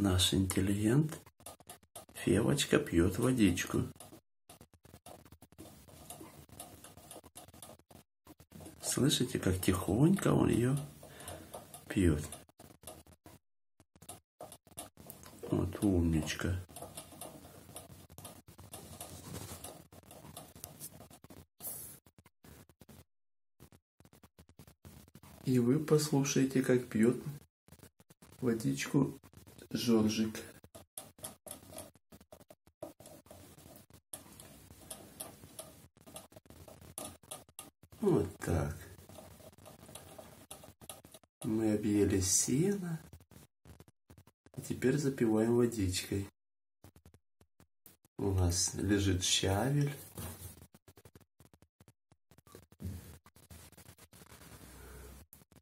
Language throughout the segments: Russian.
наш интеллигент Февочка пьет водичку. Слышите, как тихонько он ее пьет. Вот умничка. И вы послушайте, как пьет водичку Жоржик. Вот так. Мы объели сено. И теперь запиваем водичкой. У нас лежит щавель.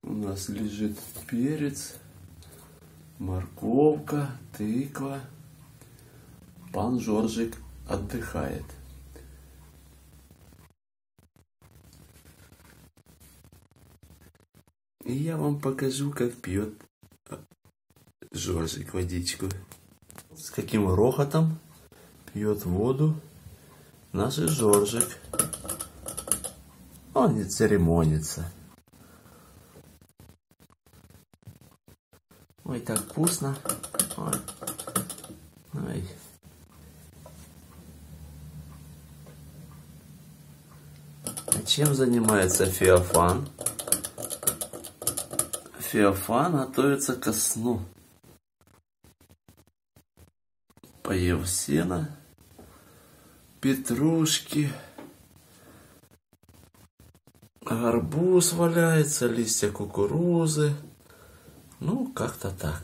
У нас лежит перец, морковка, тыква. Пан Жоржик отдыхает. И я вам покажу, как пьет Жоржик водичку. С каким рохотом пьет воду наш Жоржик. Он не церемонится. Ой, так вкусно. Ой. Ой. А чем занимается Феофан? Феофан готовится ко сну. Поев сена, петрушки, арбуз валяется, листья кукурузы. Ну, как-то так.